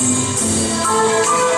Música